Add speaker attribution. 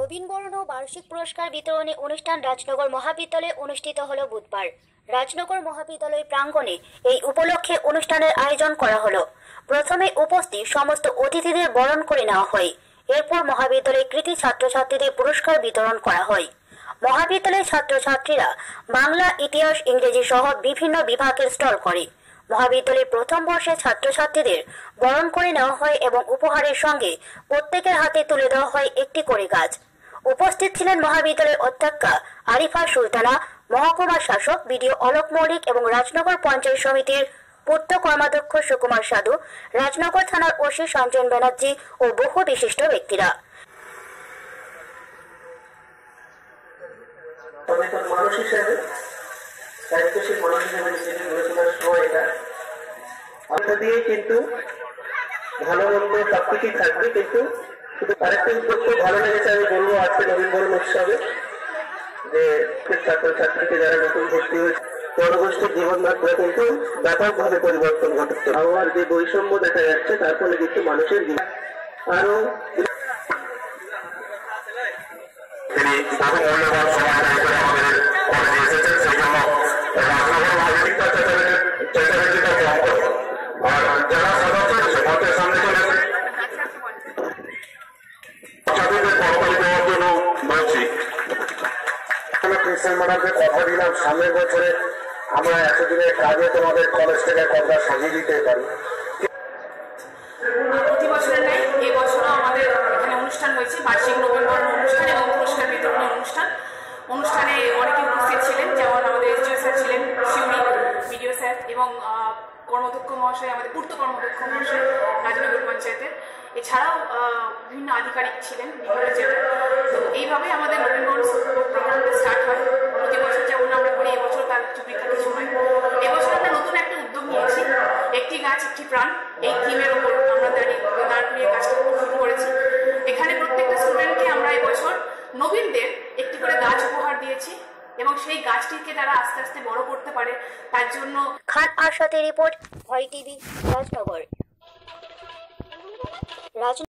Speaker 1: নবীনবরণ ও বার্ষিক পুরস্কার বিতরণী অনুষ্ঠান রাজনগর মহাবিদ্যালয়ে অনুষ্ঠিত হলো বুধবার। রাজনগর মহাবিদ্যালয় প্রাঙ্গণে এই উপলক্ষে অনুষ্ঠানের আয়োজন করা হলো। প্রথমে উপস্থিত সমস্ত অতিথিদের বরণ করে নেওয়া হয়। এরপর মহাবিদ্যালয়ের কৃতি ছাত্রছাত্রীদের পুরস্কার বিতরণ করা হয়। মহাবিদ্যালয়ের ছাত্রছাত্রীরা বাংলা, ইতিহাস, ইংরেজি সহ বিভিন্ন বিভাগের স্টল করে। মহাবিদ্যালয়ের প্রথম বর্ষের ছাত্রছাত্রীদের বরণ করে নেওয়া হয় এবং উপহারের সঙ্গে প্রত্যেকের হাতে তুলে দেওয়া হয় একটি করে গাছ। উপস্থিত ছিলেন মহাবিদ্যালয়ের অধ্যক্ষা আরিফা সুলতানা মহকুমা শাসক বিডিও অলোক মৌলিক এবং রাজনগর পঞ্চায়েত সমিতির পূর্ত কর্মাধ্যক্ষ সুকুমার সাধু, রাজনগর থানার ওসি সঞ্জন ব্যানার্জি ও বহু বিশিষ্ট ব্যক্তিরা।
Speaker 2: কিন্তু ভালো মন্দ সবকিছুই থাকবে, কিন্তু আরেকটা ভালো লেগেছে আমি আজকে নবীনবরণ উৎসবে যে ছাত্রছাত্রীকে যারা নতুন ভর্তি হয়েছে পরবর্তী জীবন যাত্রা কিন্তু ব্যাপকভাবে পরিবর্তন ঘটেছে। আবহাওয়ার যে বৈষম্য দেখা যাচ্ছে, তার ফলে কিন্তু মানুষের জীবন
Speaker 3: আরও মূল্যবান সময় ম্যাডামকে কথা দিলাম বছরে আমরা কাজে তোমাদের কলেজ থেকে কথা সাজিয়ে দিতে পারি।
Speaker 4: আমাদের স্যার ছিলেন মহাশয়, আমাদের কর্মদক্ষ মহাশয় পঞ্চায়েতের। এছাড়াও বিভিন্ন আধিকারিক ছিলেন এইভাবেই আমাদের নবীনবরণ এখানে প্রত্যেকটা স্টুডেন্টকে আমরা এবছর নবীনদের একটি করে গাছ উপহার দিয়েছি এবং সেই গাছটিকে তারা আস্তে আস্তে বড় করতে পারে। তার জন্য
Speaker 1: খান আরশাদের রিপোর্ট, ভয় টিভি